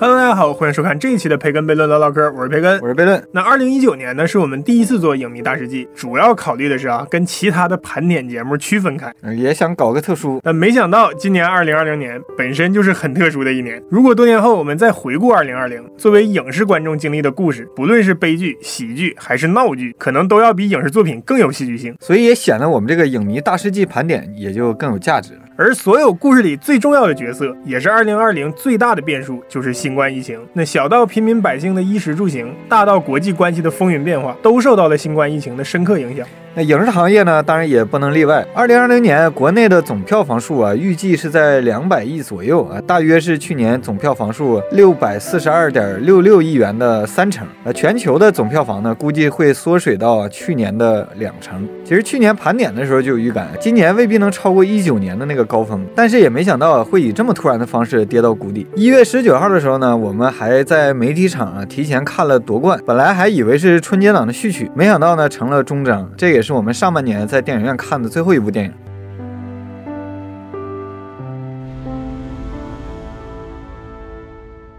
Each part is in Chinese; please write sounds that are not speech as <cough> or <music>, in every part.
Hello，大家好，欢迎收看这一期的培根悖论唠唠嗑，我是培根，我是悖论。那二零一九年呢，是我们第一次做影迷大事记，主要考虑的是啊，跟其他的盘点节目区分开，也想搞个特殊。但没想到今年二零二零年本身就是很特殊的一年。如果多年后我们再回顾二零二零，作为影视观众经历的故事，不论是悲剧、喜剧还是闹剧，可能都要比影视作品更有戏剧性，所以也显得我们这个影迷大事记盘点也就更有价值了。而所有故事里最重要的角色，也是二零二零最大的变数，就是新冠疫情。那小到平民百姓的衣食住行，大到国际关系的风云变化，都受到了新冠疫情的深刻影响。那影视行业呢，当然也不能例外。二零二零年国内的总票房数啊，预计是在两百亿左右啊，大约是去年总票房数六百四十二点六六亿元的三成。那全球的总票房呢，估计会缩水到去年的两成。其实去年盘点的时候就有预感，今年未必能超过一九年的那个高峰，但是也没想到会以这么突然的方式跌到谷底。一月十九号的时候呢，我们还在媒体场啊提前看了夺冠，本来还以为是春节档的序曲，没想到呢成了终章。这也也是我们上半年在电影院看的最后一部电影。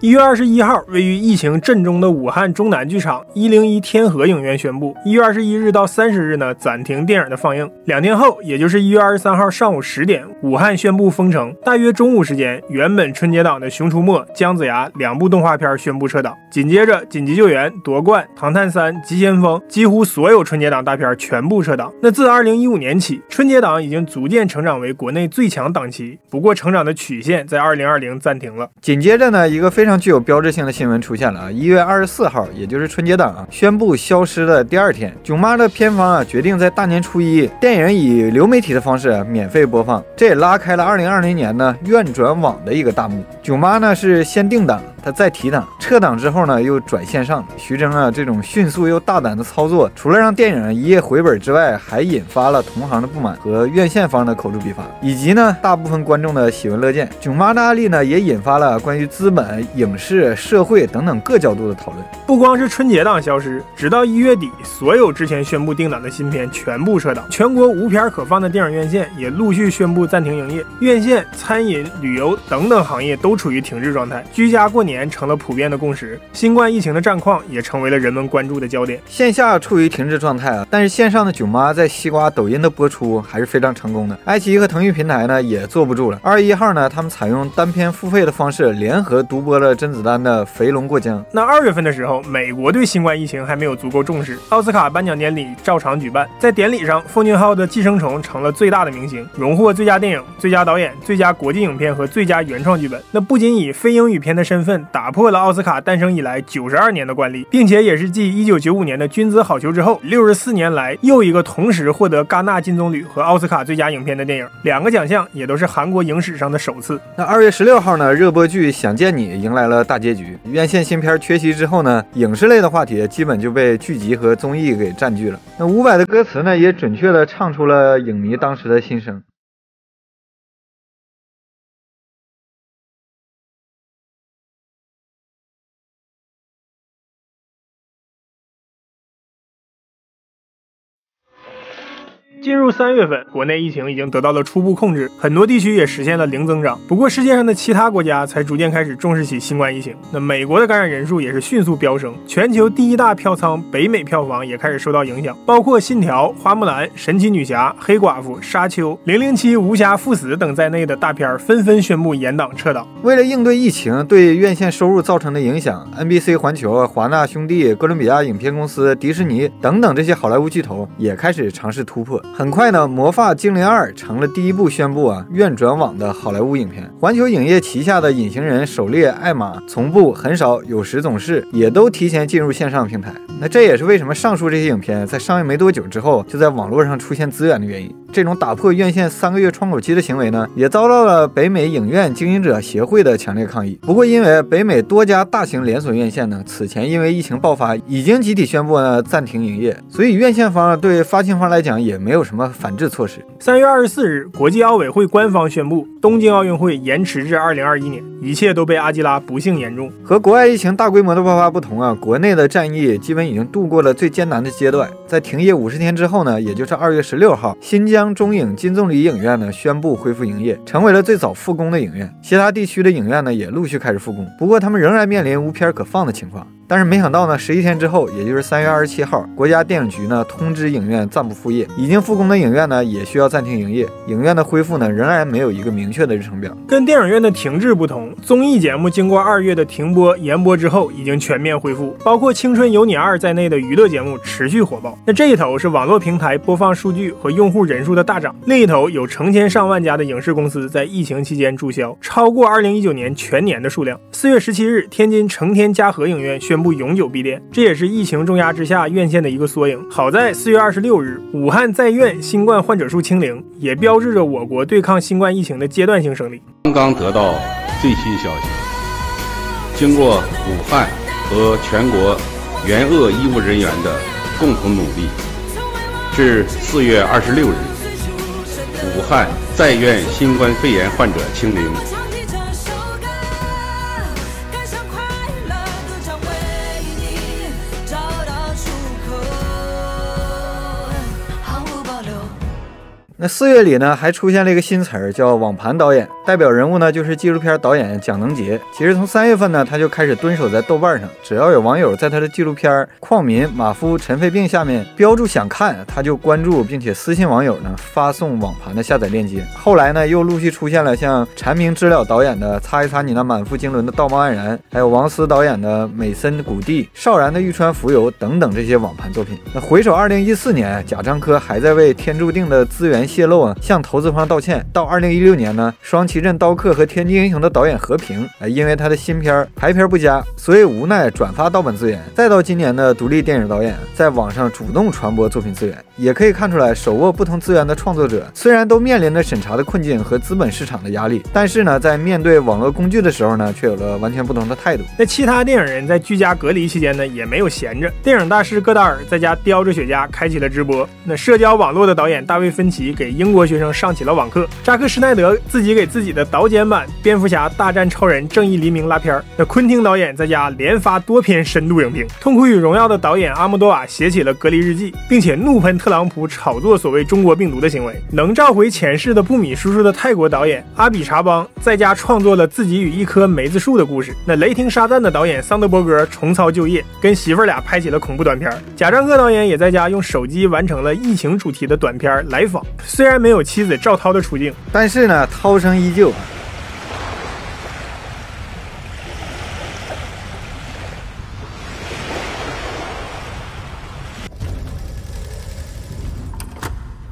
一月二十一号，位于疫情震中的武汉中南剧场一零一天河影院宣布，一月二十一日到三十日呢暂停电影的放映。两天后，也就是一月二十三号上午十点，武汉宣布封城。大约中午时间，原本春节档的《熊出没》《姜子牙》两部动画片宣布撤档。紧接着，《紧急救援》《夺冠》《唐探三》《急先锋》，几乎所有春节档大片全部撤档。那自二零一五年起，春节档已经逐渐成长为国内最强档期。不过，成长的曲线在二零二零暂停了。紧接着呢，一个非常具有标志性的新闻出现了啊！一月二十四号，也就是春节档啊，宣布消失的第二天，囧妈的片方啊决定在大年初一，电影以流媒体的方式免费播放，这也拉开了二零二零年呢院转网的一个大幕。囧妈呢是先定档，他再提档，撤档之后呢又转线上。徐峥啊这种迅速又大胆的操作，除了让电影一夜回本之外，还引发了同行的不满和院线方的口诛笔伐，以及呢大部分观众的喜闻乐见。囧妈的案例呢也引发了关于资本影视。社会等等各角度的讨论，不光是春节档消失，直到一月底，所有之前宣布定档的新片全部撤档，全国无片可放的电影院线也陆续宣布暂停营业，院线、餐饮、旅游等等行业都处于停滞状态，居家过年成了普遍的共识。新冠疫情的战况也成为了人们关注的焦点。线下处于停滞状态啊，但是线上的囧妈在西瓜、抖音的播出还是非常成功的。爱奇艺和腾讯平台呢也坐不住了。二月一号呢，他们采用单片付费的方式联合独播了甄子丹。的肥龙过江。那二月份的时候，美国对新冠疫情还没有足够重视，奥斯卡颁奖典礼照常举办。在典礼上，奉俊昊的《寄生虫》成了最大的明星，荣获最佳电影、最佳导演、最佳国际影片和最佳原创剧本。那不仅以非英语片的身份打破了奥斯卡诞生以来九十二年的惯例，并且也是继一九九五年的《君子好逑》之后，六十四年来又一个同时获得戛纳金棕榈和奥斯卡最佳影片的电影。两个奖项也都是韩国影史上的首次。那二月十六号呢，热播剧《想见你》迎来了大。结局，院线新片缺席之后呢，影视类的话题基本就被剧集和综艺给占据了。那伍佰的歌词呢，也准确的唱出了影迷当时的心声。进入三月份，国内疫情已经得到了初步控制，很多地区也实现了零增长。不过，世界上的其他国家才逐渐开始重视起新冠疫情。那美国的感染人数也是迅速飙升，全球第一大票仓北美票房也开始受到影响，包括《信条》《花木兰》《神奇女侠》《黑寡妇》《沙丘》《零零七：无暇赴死》等在内的大片纷纷宣布延档撤档。为了应对疫情对院线收入造成的影响，NBC 环球、华纳兄弟、哥伦比亚影片公司、迪士尼等等这些好莱坞巨头也开始尝试突破。很快呢，《魔法精灵二》成了第一部宣布啊院转网的好莱坞影片。环球影业旗下的《隐形人》《狩猎》《艾玛》《从不很少有时总是》也都提前进入线上平台。那这也是为什么上述这些影片在上映没多久之后就在网络上出现资源的原因。这种打破院线三个月窗口期的行为呢，也遭到了北美影院经营者协会的强烈抗议。不过，因为北美多家大型连锁院线呢，此前因为疫情爆发，已经集体宣布呢暂停营业，所以院线方对发行方来讲也没有 <laughs> 什么反制措施。三月二十四日，国际奥委会官方宣布，东京奥运会延迟至二零二一年，一切都被阿基拉不幸言中。和国外疫情大规模的爆发不同啊，国内的战役基本已经度过了最艰难的阶段。在停业五十天之后呢，也就是二月十六号，新疆中影金棕榈影院呢宣布恢复营业，成为了最早复工的影院。其他地区的影院呢也陆续开始复工，不过他们仍然面临无片可放的情况。但是没想到呢，十一天之后，也就是三月二十七号，国家电影局呢通知影院暂不复业，已经复工的影院呢也需要暂停营业。影院的恢复呢仍然没有一个明确的日程表。跟电影院的停滞不同，综艺节目经过二月的停播延播之后，已经全面恢复，包括《青春有你二》在内的娱乐节目持续火爆。那这一头是网络平台播放数据和用户人数的大涨，另一头有成千上万家的影视公司在疫情期间注销，超过二零一九年全年的数量。四月十七日，天津成天嘉禾影院宣布不永久闭店。这也是疫情重压之下院线的一个缩影。好在四月二十六日，武汉在院新冠患者数清零，也标志着我国对抗新冠疫情的阶段性胜利。刚刚得到最新消息，经过武汉和全国援鄂医务人员的共同努力，至四月二十六日，武汉在院新冠肺炎患者清零。那四月里呢，还出现了一个新词儿，叫“网盘导演”。代表人物呢，就是纪录片导演蒋能杰。其实从三月份呢，他就开始蹲守在豆瓣上，只要有网友在他的纪录片《矿民马夫尘肺病》下面标注想看，他就关注并且私信网友呢，发送网盘的下载链接。后来呢，又陆续出现了像蝉鸣知了导演的《擦一擦你那满腹经纶的道貌岸然》，还有王思导演的《美森谷地》，邵然的《玉川浮游》等等这些网盘作品。那回首二零一四年，贾樟柯还在为天注定的资源。泄露啊，向投资方道歉。到二零一六年呢，双旗镇刀客和天津英雄的导演和平，哎，因为他的新片排片不佳，所以无奈转发盗版资源。再到今年的独立电影导演，在网上主动传播作品资源，也可以看出来，手握不同资源的创作者，虽然都面临着审查的困境和资本市场的压力，但是呢，在面对网络工具的时候呢，却有了完全不同的态度。那其他电影人在居家隔离期间呢，也没有闲着。电影大师戈达尔在家叼着雪茄，开启了直播。那社交网络的导演大卫芬奇给。英国学生上起了网课，扎克施奈德自己给自己的导剪版《蝙蝠侠大战超人：正义黎明》拉片。那昆汀导演在家连发多篇深度影评。《痛苦与荣耀》的导演阿莫多瓦写起了隔离日记，并且怒喷特朗普炒作所谓中国病毒的行为。能召回前世的布米叔叔的泰国导演阿比查邦在家创作了自己与一棵梅子树的故事。那雷霆沙赞的导演桑德伯格重操旧业，跟媳妇儿俩拍起了恐怖短片。贾樟柯导演也在家用手机完成了疫情主题的短片《来访》。虽然没有妻子赵涛的处境，但是呢，涛声依旧。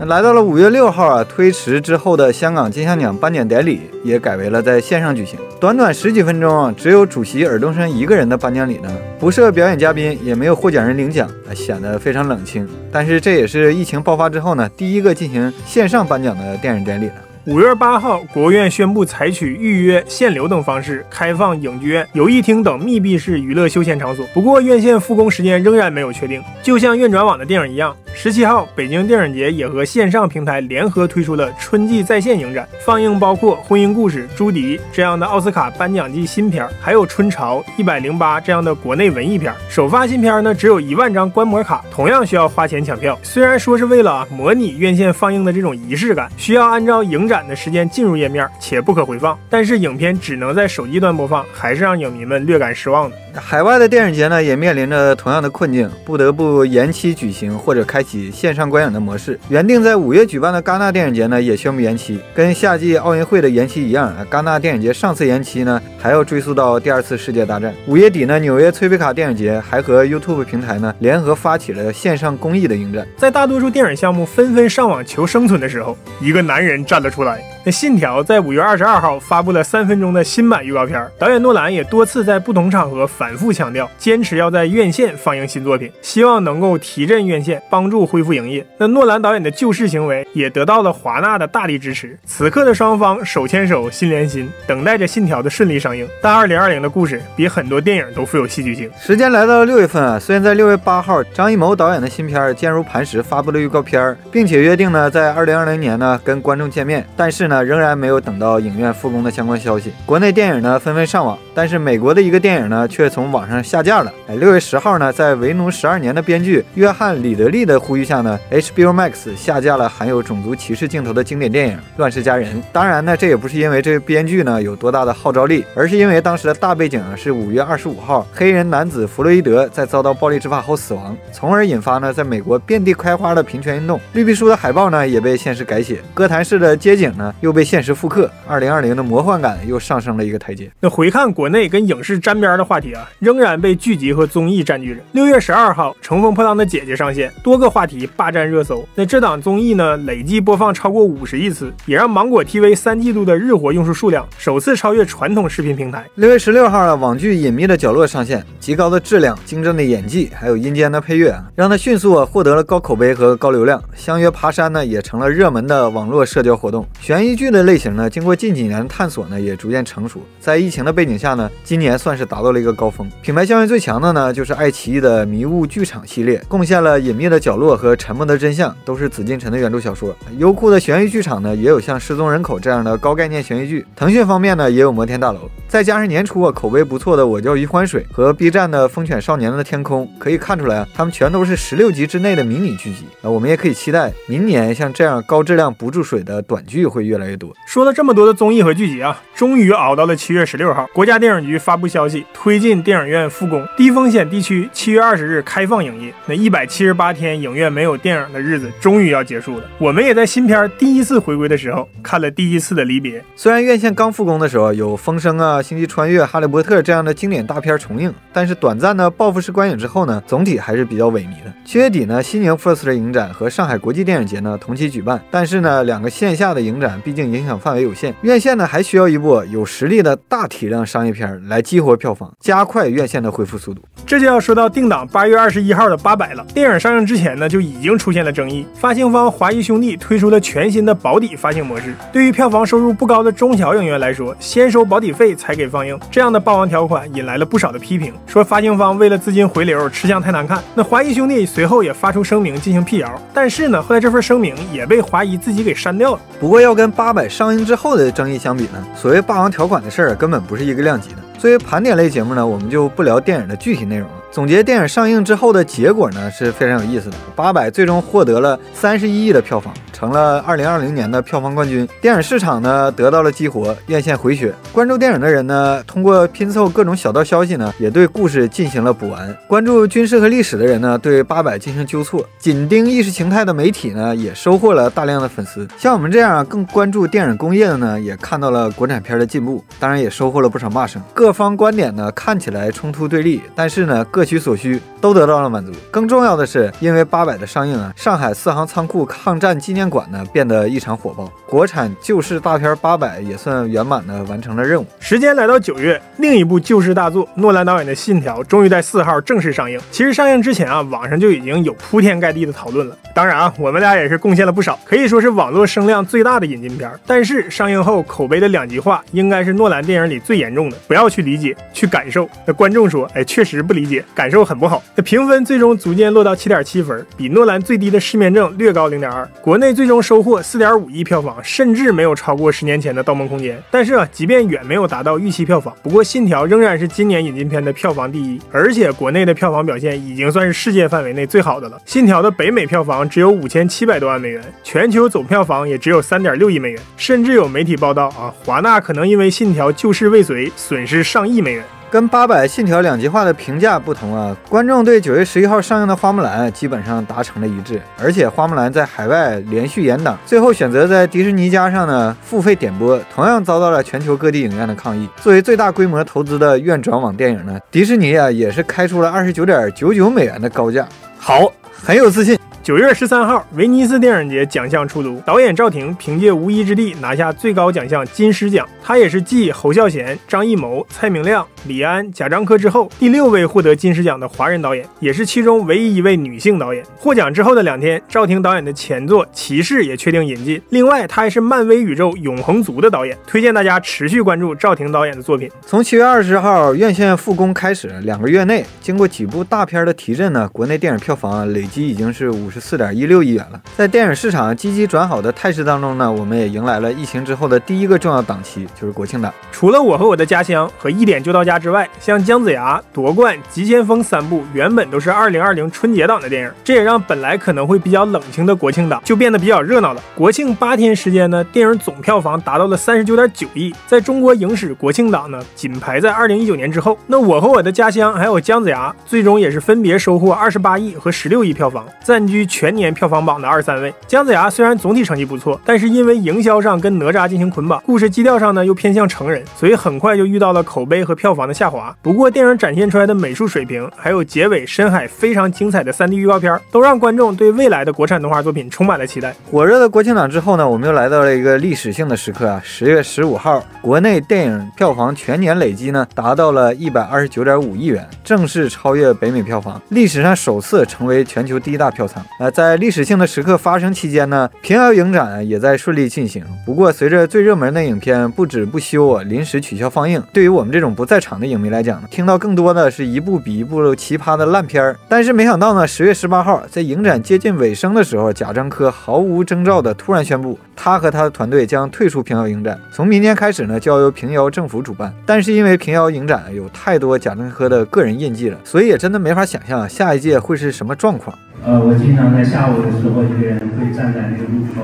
来到了五月六号啊，推迟之后的香港金像奖颁奖典礼也改为了在线上举行。短短十几分钟啊，只有主席尔冬升一个人的颁奖礼呢，不设表演嘉宾，也没有获奖人领奖，显得非常冷清。但是这也是疫情爆发之后呢，第一个进行线上颁奖的电影典礼了。五月八号，国务院宣布采取预约、<laughs> 限流等方式开放影剧院、游艺厅等密闭式娱乐休闲场所。不过，院线复工时间仍然没有确定。就像院转网的电影一样，十七号，北京电影节也和线上平台联合推出了春季在线影展，放映包括《婚姻故事》《朱迪》这样的奥斯卡颁奖季新片，还有《春潮》一百零八这样的国内文艺片。首发新片呢，只有一万张观摩卡，同样需要花钱抢票。虽然说是为了模拟院线放映的这种仪式感，需要按照影。展的时间进入页面，且不可回放。但是影片只能在手机端播放，还是让影迷们略感失望的。海外的电影节呢，也面临着同样的困境，不得不延期举行或者开开启线上观影的模式。原定在五月举办的戛纳电影节呢，也宣布延期。跟夏季奥运会的延期一样，戛纳电影节上次延期呢，还要追溯到第二次世界大战。五月底呢，纽约崔贝卡电影节还和 YouTube 平台呢联合发起了线上公益的应战。在大多数电影项目纷纷上网求生存的时候，一个男人站了出来。那《信条》在五月二十二号发布了三分钟的新版预告片，导演诺兰也多次在不同场合。反复强调，坚持要在院线放映新作品，希望能够提振院线，帮助恢复营业。那诺兰导演的救市行为也得到了华纳的大力支持。此刻的双方手牵手，心连心，等待着《信条》的顺利上映。但二零二零的故事比很多电影都富有戏剧性。时间来到了六月份啊，虽然在六月八号，张艺谋导演的新片《坚如磐石》发布了预告片，并且约定呢在二零二零年呢跟观众见面，但是呢，仍然没有等到影院复工的相关消息。国内电影呢纷纷上网，但是美国的一个电影呢却从网上下架了。哎，六月十号呢，在为奴十二年的编剧约翰·里德利的呼吁下呢，HBO Max 下架了含有种族歧视镜头的经典电影《乱世佳人》。当然呢，这也不是因为这个编剧呢有多大的号召力，而是因为当时的大背景是五月二十五号，黑人男子弗洛伊德在遭到暴力执法后死亡，从而引发呢在美国遍地开花的平权运动。绿皮书的海报呢也被现实改写，哥谭市的街景呢又被现实复刻，二零二零的魔幻感又上升了一个台阶。那回看国内跟影视沾边的话题啊，仍然被剧集和综艺占据着。六月十二号，《乘风破浪的姐姐》上线，多个话题霸占热搜。那这档综艺呢，累计播放超过五十亿次，也让芒果 TV 三季度的日活用户数量首次超越传统视频平台。六月十六号啊，网剧《隐秘的角落》上线，极高的质量、精湛的演技，还有阴间的配乐，让它迅速获得了高口碑和高流量。相约爬山呢，也成了热门的网络社交活动。悬疑剧的类型呢，经过近几年的探索呢，也逐渐成熟。在疫情的背景下呢，今年算是达到了一个高峰。品牌效应最强的呢，就是爱奇艺的迷雾剧场系列，贡献了《隐秘的角落》和《沉默的真相》，都是紫禁城的原著小说。优酷的悬疑剧场呢，也有像《失踪人口》这样的高概念悬疑剧。腾讯方面呢，也有《摩天大楼》。再加上年初啊口碑不错的《我叫余欢水》和 B 站的《风犬少年的天空》，可以看出来啊，他们全都是十六集之内的迷你剧集。啊，我们也可以期待明年像这样高质量不注水的短剧会越来越来越多。说了这么多的综艺和剧集啊，终于熬到了七月十六号，国家电影局发布消息，推进电影院复工，低风险地区七月二十日开放营业。那一百七十八天影院没有电影的日子终于要结束了。我们也在新片第一次回归的时候看了第一次的离别。虽然院线刚复工的时候有《风声》啊、《星际穿越》、《哈利波特》这样的经典大片重映，但是短暂的报复式观影之后呢，总体还是比较萎靡的。七月底呢，西宁 FIRST 影展和上海国际电影节呢同期举办，但是呢，两个线下的影展毕竟影响范围有限，院线呢还需要一部有实力的大体量商业片来激活票房，加快院线的恢复速度。这就要说到定档八月二十一号的《八佰》了。电影上映之前呢，就已经出现了争议。发行方华谊兄弟推出了全新的保底发行模式，对于票房收入不高的中小影院来说，先收保底费才给放映，这样的霸王条款引来了不少的批评，说发行方为了资金回流吃相太难看。那华谊兄弟随后也发出声明进行辟谣，但是呢，后来这份声明也被华谊自己给删掉了。不过要跟八《八百》上映之后的争议相比呢，所谓霸王条款的事儿根本不是一个量级的。作为盘点类节目呢，我们就不聊电影的具体内容了。总结电影上映之后的结果呢，是非常有意思的。八百最终获得了三十一亿的票房，成了二零二零年的票房冠军。电影市场呢得到了激活，院线回血。关注电影的人呢，通过拼凑各种小道消息呢，也对故事进行了补完。关注军事和历史的人呢，对八百进行纠错。紧盯意识形态的媒体呢，也收获了大量的粉丝。像我们这样更关注电影工业的呢，也看到了国产片的进步，当然也收获了不少骂声。各方观点呢，看起来冲突对立，但是呢，各。各取所需，都得到了满足。更重要的是，因为八百的上映啊，上海四行仓库抗战纪念馆呢变得异常火爆。国产旧式大片八百也算圆满的完成了任务。时间来到九月，另一部旧式大作诺兰导演的《信条》终于在四号正式上映。其实上映之前啊，网上就已经有铺天盖地的讨论了。当然啊，我们俩也是贡献了不少，可以说是网络声量最大的引进片。但是上映后口碑的两极化，应该是诺兰电影里最严重的。不要去理解，去感受。那观众说，哎，确实不理解。感受很不好，那评分最终逐渐落到七点七分，比诺兰最低的《失眠症》略高零点二。国内最终收获四点五亿票房，甚至没有超过十年前的《盗梦空间》。但是啊，即便远没有达到预期票房，不过《信条》仍然是今年引进片的票房第一，而且国内的票房表现已经算是世界范围内最好的了。《信条》的北美票房只有五千七百多万美元，全球总票房也只有三点六亿美元，甚至有媒体报道啊，华纳可能因为《信条》旧事未遂，损失上亿美元。跟八百信条两极化的评价不同啊，观众对九月十一号上映的花木兰基本上达成了一致，而且花木兰在海外连续延档，最后选择在迪士尼加上呢付费点播，同样遭到了全球各地影院的抗议。作为最大规模投资的院转网电影呢，迪士尼啊也是开出了二十九点九九美元的高价，好，很有自信。九月十三号，威尼斯电影节奖项出炉，导演赵婷凭借《无依之地》拿下最高奖项金狮奖。她也是继侯孝贤、张艺谋、蔡明亮、李安、贾樟柯之后第六位获得金狮奖的华人导演，也是其中唯一一位女性导演。获奖之后的两天，赵婷导演的前作《骑士》也确定引进。另外，她还是漫威宇宙《永恒族》的导演，推荐大家持续关注赵婷导演的作品。从七月二十号院线复工开始，两个月内，经过几部大片的提振呢，国内电影票房累计已经是五。五十四点一六亿元了。在电影市场积极转好的态势当中呢，我们也迎来了疫情之后的第一个重要档期，就是国庆档。除了我和我的家乡和一点就到家之外，像姜子牙、夺冠、急先锋三部原本都是二零二零春节档的电影，这也让本来可能会比较冷清的国庆档就变得比较热闹了。国庆八天时间呢，电影总票房达到了三十九点九亿，在中国影史国庆档呢，仅排在二零一九年之后。那我和我的家乡还有姜子牙，最终也是分别收获二十八亿和十六亿票房，占据全年票房榜的二三位。姜子牙虽然总体成绩不错，但是因为营销上跟哪吒进行捆绑，故事基调上呢又偏向成人，所以很快就遇到了口碑和票房的下滑。不过电影展现出来的美术水平，还有结尾深海非常精彩的 3D 预告片，都让观众对未来的国产动画作品充满了期待。火热的国庆档之后呢，我们又来到了一个历史性的时刻啊！十月十五号，国内电影票房全年累计呢达到了一百二十九点五亿元，正式超越北美票房，历史上首次成为全球第一大票仓。呃，在历史性的时刻发生期间呢，平遥影展也在顺利进行。不过，随着最热门的影片不止不休啊，临时取消放映，对于我们这种不在场的影迷来讲，听到更多的是一部比一部奇葩的烂片儿。但是没想到呢，十月十八号，在影展接近尾声的时候，贾樟柯毫无征兆的突然宣布，他和他的团队将退出平遥影展，从明年开始呢，就要由平遥政府主办。但是因为平遥影展有太多贾樟柯的个人印记了，所以也真的没法想象下一届会是什么状况。呃，我经常在下午的时候，一个人会站在那个路口，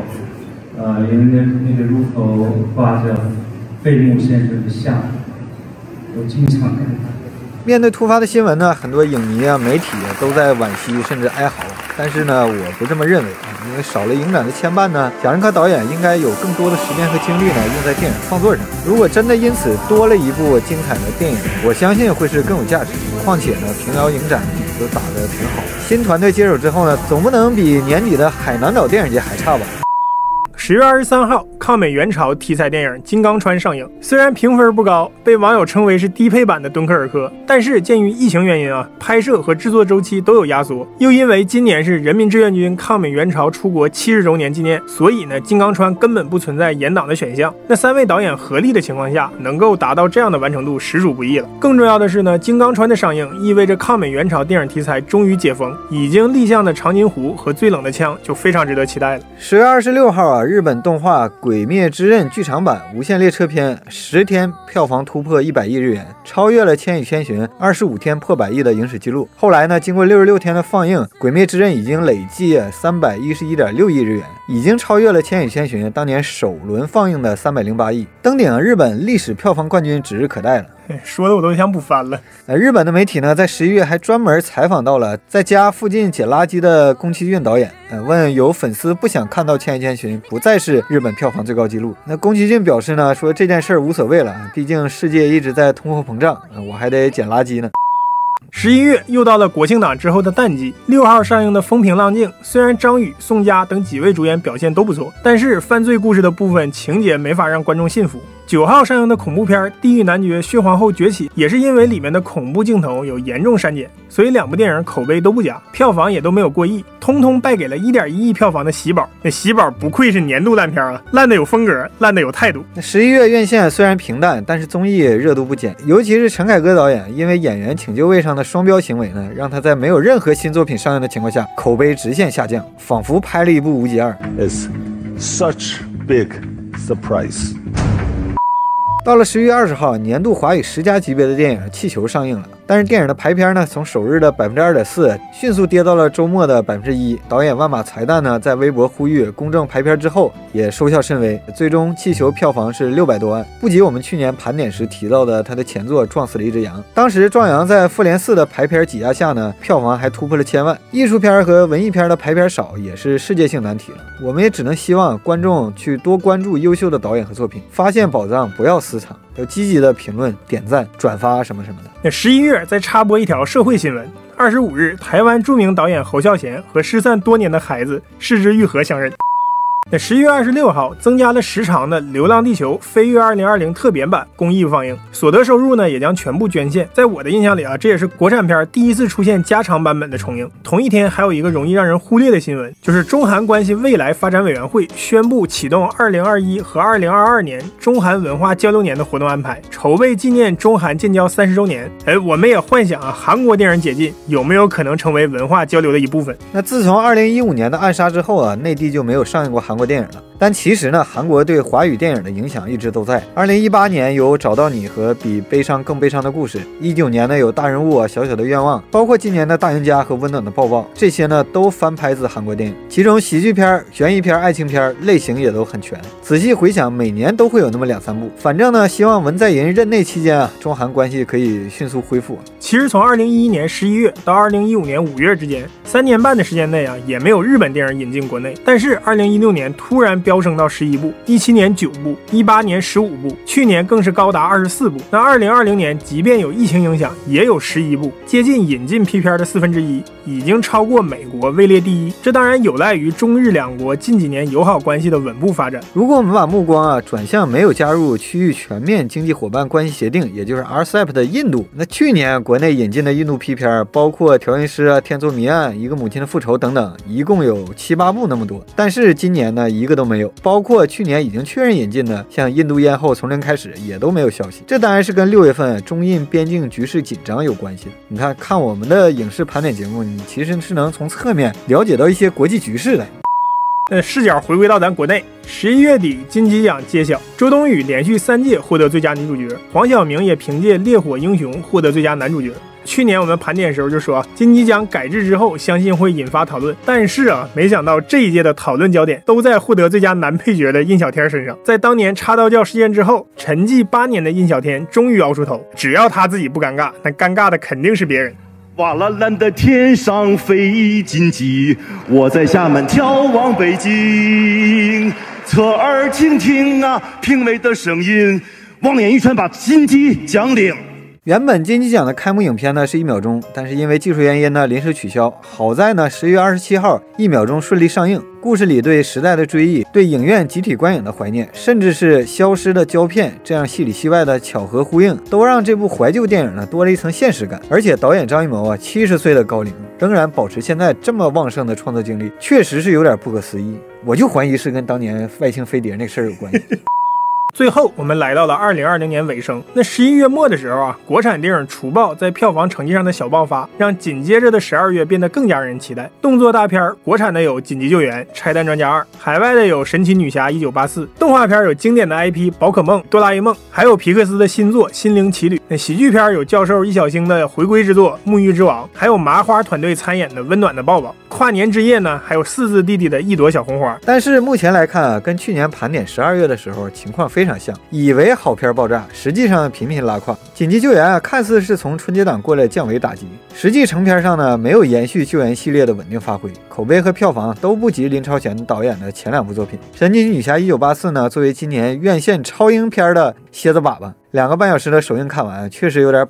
呃，因为那那个路口挂着费穆先生的像，我经常看他。面对突发的新闻呢，很多影迷啊、媒体啊都在惋惜甚至哀嚎。但是呢，我不这么认为啊，因为少了影展的牵绊呢，贾樟柯导演应该有更多的时间和精力呢用在电影创作上。如果真的因此多了一部精彩的电影，我相信会是更有价值。况且呢，平遥影展底子打得挺好，新团队接手之后呢，总不能比年底的海南岛电影节还差吧？十月二十三号，抗美援朝题材电影《金刚川》上映。虽然评分不高，被网友称为是低配版的《敦刻尔克》，但是鉴于疫情原因啊，拍摄和制作周期都有压缩，又因为今年是人民志愿军抗美援朝出国七十周年纪念，所以呢，《金刚川》根本不存在延档的选项。那三位导演合力的情况下，能够达到这样的完成度，实属不易了。更重要的是呢，《金刚川》的上映意味着抗美援朝电影题材终于解封，已经立项的《长津湖》和《最冷的枪》就非常值得期待了。十月二十六号啊，日本动画《鬼灭之刃》剧场版《无限列车篇》十天票房突破一百亿日元，超越了《千与千寻》二十五天破百亿的影史记录。后来呢，经过六十六天的放映，《鬼灭之刃》已经累计三百一十一点六亿日元，已经超越了《千与千寻》当年首轮放映的三百零八亿，登顶日本历史票房冠军指日可待了。<laughs> 说的我都想补番了。呃，日本的媒体呢，在十一月还专门采访到了在家附近捡垃圾的宫崎骏导演，呃，问有粉丝不想看到《千与千寻》不再是日本票房最高纪录。那宫崎骏表示呢，说这件事儿无所谓了，毕竟世界一直在通货膨胀，呃我还得捡垃圾呢。十一月又到了国庆档之后的淡季，六号上映的《风平浪静》，虽然张宇、宋佳等几位主演表现都不错，但是犯罪故事的部分情节没法让观众信服。九号上映的恐怖片《地狱男爵：血皇后崛起》，也是因为里面的恐怖镜头有严重删减，所以两部电影口碑都不佳，票房也都没有过亿，通通败给了一点一亿票房的《喜宝》。那《喜宝》不愧是年度烂片啊，烂的有风格，烂的有态度。那十一月院线虽然平淡，但是综艺热度不减，尤其是陈凯歌导演，因为演员请就位上的双标行为呢，让他在没有任何新作品上映的情况下，口碑直线下降，仿佛拍了一部《无极二》。It's such big surprise. 到了十一月二十号，年度华语十佳级别的电影《气球》上映了，但是电影的排片呢，从首日的百分之二点四迅速跌到了周末的百分之一。导演万马才旦呢，在微博呼吁公正排片之后，也收效甚微。最终，《气球》票房是六百多万，不及我们去年盘点时提到的他的前作《撞死了一只羊》。当时《壮阳》在《复联四》的排片挤压下呢，票房还突破了千万。艺术片和文艺片的排片少，也是世界性难题了。我们也只能希望观众去多关注优秀的导演和作品，发现宝藏，不要私藏。有积极的评论、点赞、转发什么什么的。那十一月再插播一条社会新闻：二十五日，台湾著名导演侯孝贤和失散多年的孩子失之愈合相认。那十一月二十六号，增加了时长的《流浪地球：飞跃二零二零》特别版公益放映，所得收入呢也将全部捐献。在我的印象里啊，这也是国产片第一次出现加长版本的重映。同一天，还有一个容易让人忽略的新闻，就是中韩关系未来发展委员会宣布启动二零二一和二零二二年中韩文化交流年的活动安排，筹备纪念中韩建交三十周年。哎，我们也幻想啊，韩国电影解禁有没有可能成为文化交流的一部分？那自从二零一五年的暗杀之后啊，内地就没有上映过韩国电影了。但其实呢，韩国对华语电影的影响一直都在。二零一八年有《找到你》和《比悲伤更悲伤的故事》，一九年呢有《大人物》《啊小小的愿望》，包括今年的《大赢家》和《温暖的抱抱》，这些呢都翻拍自韩国电影，其中喜剧片、悬疑片、爱情片类型也都很全。仔细回想，每年都会有那么两三部。反正呢，希望文在寅任内期间啊，中韩关系可以迅速恢复。其实从二零一一年十一月到二零一五年五月之间，三年半的时间内啊，也没有日本电影引进国内。但是二零一六年突然飙升到十一部，一七年九部，一八年十五部，去年更是高达二十四部。那二零二零年，即便有疫情影响，也有十一部，接近引进批片的四分之一，已经超过美国，位列第一。这当然有赖于中日两国近几年友好关系的稳步发展。如果我们把目光啊转向没有加入区域全面经济伙伴关系协定，也就是 RCEP 的印度，那去年国内引进的印度批片，包括《调音师》啊、《天作谜案》、《一个母亲的复仇》等等，一共有七八部那么多。但是今年呢，一个都没有。包括去年已经确认引进的，像《印度咽后从零开始》，也都没有消息。这当然是跟六月份中印边境局势紧张有关系。你看看我们的影视盘点节目，你其实是能从侧面了解到一些国际局势的。那视角回归到咱国内，十一月底金鸡奖揭晓，周冬雨连续三届获得最佳女主角，黄晓明也凭借《烈火英雄》获得最佳男主角。去年我们盘点的时候就说，金鸡奖改制之后，相信会引发讨论。但是啊，没想到这一届的讨论焦点都在获得最佳男配角的印小天身上。在当年插刀教事件之后，沉寂八年的印小天终于熬出头，只要他自己不尴尬，那尴尬的肯定是别人。瓦蓝蓝的天上飞金鸡，我在厦门眺望北京，侧耳倾听啊，评委的声音，望眼欲穿，把金鸡奖领。原本金鸡奖的开幕影片呢是一秒钟，但是因为技术原因呢临时取消。好在呢十月二十七号一秒钟顺利上映。故事里对时代的追忆，对影院集体观影的怀念，甚至是消失的胶片，这样戏里戏外的巧合呼应，都让这部怀旧电影呢多了一层现实感。而且导演张艺谋啊七十岁的高龄，仍然保持现在这么旺盛的创作精力，确实是有点不可思议。我就怀疑是跟当年外星飞碟那事儿有关系。最后，我们来到了二零二零年尾声。那十一月末的时候啊，国产电影《除暴》在票房成绩上的小爆发，让紧接着的十二月变得更加让人期待。动作大片，国产的有《紧急救援》《拆弹专家二》，海外的有《神奇女侠一九八四》。动画片有经典的 IP《宝可梦》《哆啦 A 梦》，还有皮克斯的新作《心灵奇旅》。那喜剧片有教授易小星的回归之作《沐浴之王》，还有麻花团队参演的《温暖的抱抱》。跨年之夜呢，还有四字弟弟的一朵小红花。但是目前来看啊，跟去年盘点十二月的时候情况非常像，以为好片爆炸，实际上频频拉胯。紧急救援啊，看似是从春节档过来降维打击，实际成片上呢没有延续救援系列的稳定发挥，口碑和票房都不及林超贤导演的前两部作品。神奇女侠一九八四呢，作为今年院线超英片的蝎子粑粑，两个半小时的首映看完，确实有点。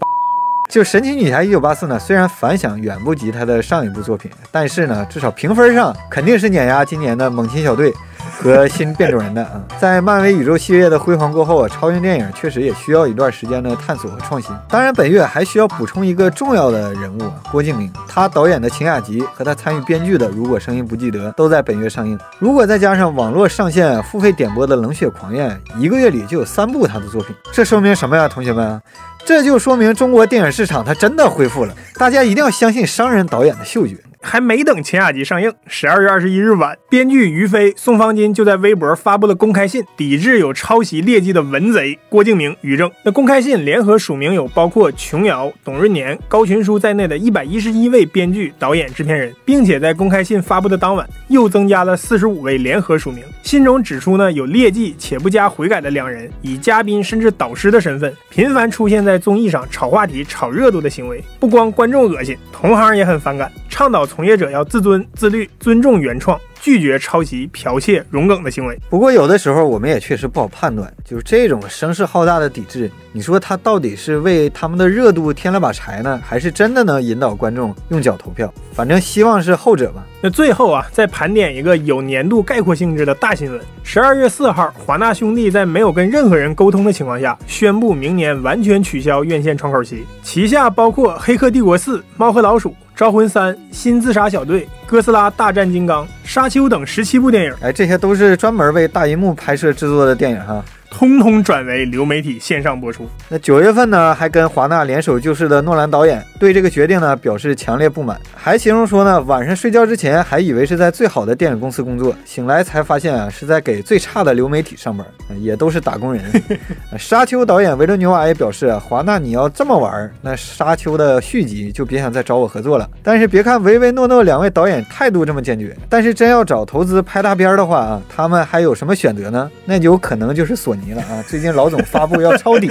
就神奇女侠一九八四呢，虽然反响远不及它的上一部作品，但是呢，至少评分上肯定是碾压今年的猛禽小队和新变种人的啊。在漫威宇宙系列的辉煌过后啊，超英电影确实也需要一段时间的探索和创新。当然，本月还需要补充一个重要的人物啊郭敬明，他导演的《晴雅集》和他参与编剧的《如果声音不记得》都在本月上映。如果再加上网络上线付费点播的《冷血狂宴》，一个月里就有三部他的作品。这说明什么呀，同学们？这就说明中国电影市场它真的恢复了，大家一定要相信商人导演的嗅觉。还没等《晴雅集》上映，十二月二十一日晚，编剧于飞、宋方金就在微博发布了公开信，抵制有抄袭劣迹的文贼郭敬明、于正。那公开信联合署名有包括琼瑶、董润年、高群书在内的一百一十一位编剧、导演、制片人，并且在公开信发布的当晚，又增加了四十五位联合署名。信中指出呢，有劣迹且不加悔改的两人，以嘉宾甚至导师的身份，频繁出现在综艺上炒话题、炒热度的行为，不光观众恶心，同行也很反感。倡导从业者要自尊、自律、尊重原创，拒绝抄袭、剽窃、融梗的行为。不过有的时候我们也确实不好判断，就是这种声势浩大的抵制，你说他到底是为他们的热度添了把柴呢，还是真的能引导观众用脚投票？反正希望是后者吧。那最后啊，再盘点一个有年度概括性质的大新闻：十二月四号，华纳兄弟在没有跟任何人沟通的情况下，宣布明年完全取消院线窗口期，旗下包括《黑客帝国四》《猫和老鼠》。《招魂三》《新自杀小队》《哥斯拉大战金刚》《沙丘》等十七部电影，哎，这些都是专门为大银幕拍摄制作的电影哈。通通转为流媒体线上播出。那九月份呢，还跟华纳联手救市的诺兰导演对这个决定呢表示强烈不满，还形容说呢，晚上睡觉之前还以为是在最好的电影公司工作，醒来才发现啊是在给最差的流媒体上班，也都是打工人。<laughs> 沙丘导演维伦纽瓦也表示，华纳你要这么玩，那沙丘的续集就别想再找我合作了。但是别看唯唯诺诺两位导演态度这么坚决，但是真要找投资拍大片的话啊，他们还有什么选择呢？那就有可能就是索。尼了啊！最近老总发布要抄底。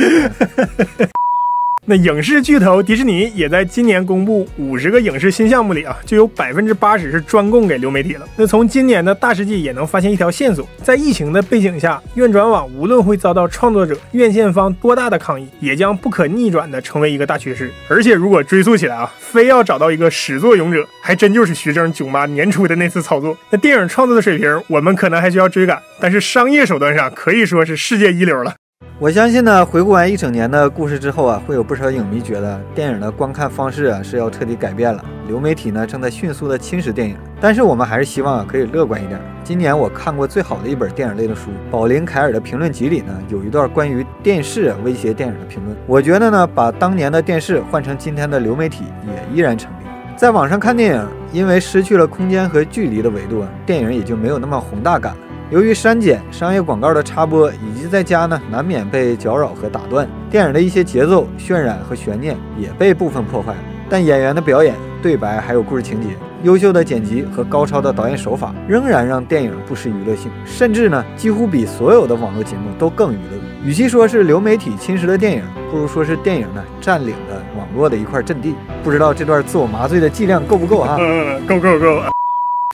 那影视巨头迪士尼也在今年公布五十个影视新项目里啊，就有百分之八十是专供给流媒体了。那从今年的大事记也能发现一条线索：在疫情的背景下，院转网无论会遭到创作者、院线方多大的抗议，也将不可逆转的成为一个大趋势。而且如果追溯起来啊，非要找到一个始作俑者，还真就是徐峥囧妈年初的那次操作。那电影创作的水平，我们可能还需要追赶，但是商业手段上可以说是世界一流了。我相信呢，回顾完一整年的故事之后啊，会有不少影迷觉得电影的观看方式啊是要彻底改变了。流媒体呢正在迅速的侵蚀电影，但是我们还是希望啊可以乐观一点。今年我看过最好的一本电影类的书，宝林凯尔的评论集里呢有一段关于电视威胁电影的评论。我觉得呢，把当年的电视换成今天的流媒体也依然成立。在网上看电影，因为失去了空间和距离的维度啊，电影也就没有那么宏大感了。由于删减、商业广告的插播，以及在家呢难免被搅扰和打断，电影的一些节奏、渲染和悬念也被部分破坏。但演员的表演、对白还有故事情节，优秀的剪辑和高超的导演手法，仍然让电影不失娱乐性，甚至呢几乎比所有的网络节目都更娱乐。与其说是流媒体侵蚀了电影，不如说是电影呢占领了网络的一块阵地。不知道这段自我麻醉的剂量够不够啊？够 <laughs> 够够！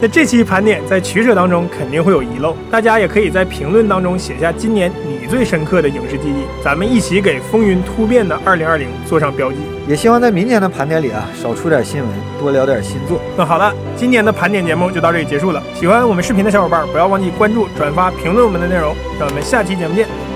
那这期盘点在取舍当中肯定会有遗漏，大家也可以在评论当中写下今年你最深刻的影视记忆，咱们一起给风云突变的二零二零做上标记。也希望在明年的盘点里啊，少出点新闻，多聊点新作。那好了，今年的盘点节目就到这里结束了。喜欢我们视频的小伙伴，不要忘记关注、转发、评论我们的内容。让我们下期节目见。